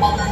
Bye.